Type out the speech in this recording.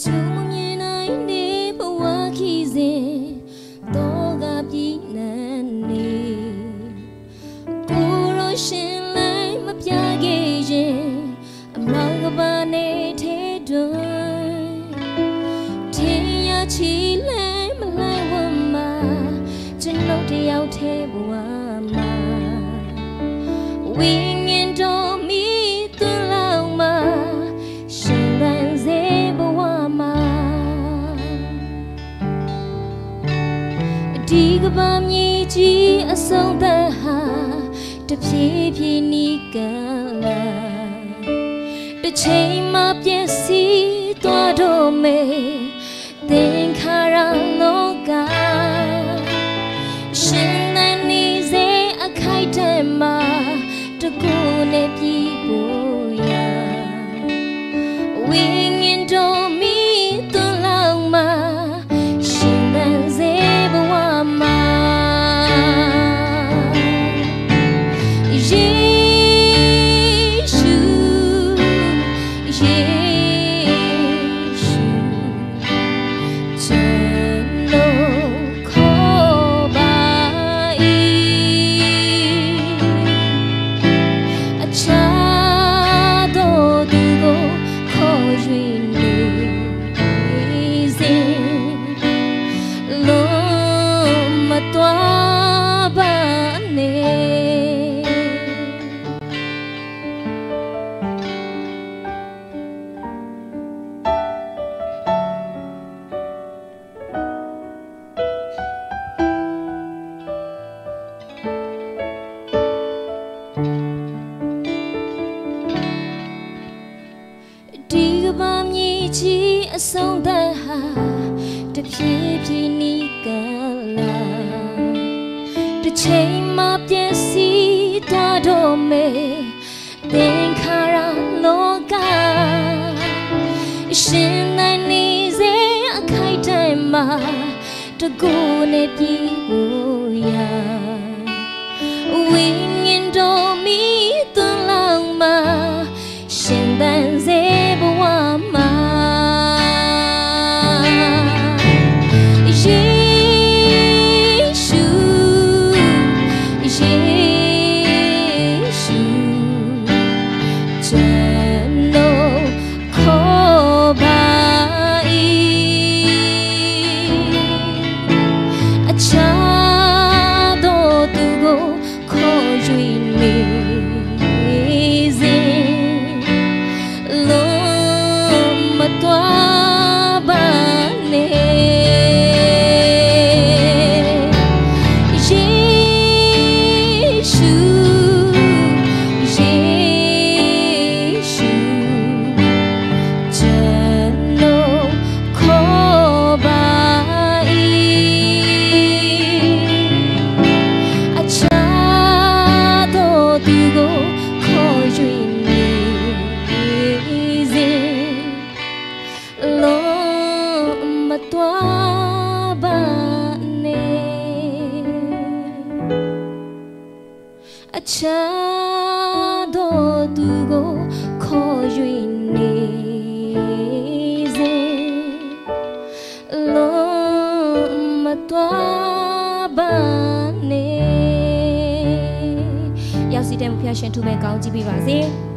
ကျုံမမြင်နိုင်နေဘဝခီစဉ်တော့ကပြည့်နှံနေကိုရောရှင်လိုက်မပြခဲ့ရင်အမောင်ကပါနေထဲတွင်ထင်ရချီလဲမလဲဝမကျွန်ုပ်တယောက်ထဲဘဝမှာ wing ဒီကဘာမြေကြီးအဆုံးသတ်ဟာတဖြည်းဖြည်းနီးကလာတစ်ချိန်မှပြည့်စည်သွားတော့မေသင်္ခါရလောက ဆုံးသတ်ဟာတဖြည်းဖြည်းနီးကလာတစ်ချိန်မှပြည့်စည်သွားတော့မေသင်္ခါရလောကရှင်နိုင်နေစေအခိုက်တည်းမှာတကူနဲ့ပြည် အချာတော်သူကိုခေါ်၍နေစဉ်လုံးမတော်ပါနဲ့ရောက်စီတဲ့ဖျားရှင်ထူမဲ့ကောင်းကြည့်ပေးပါစေ။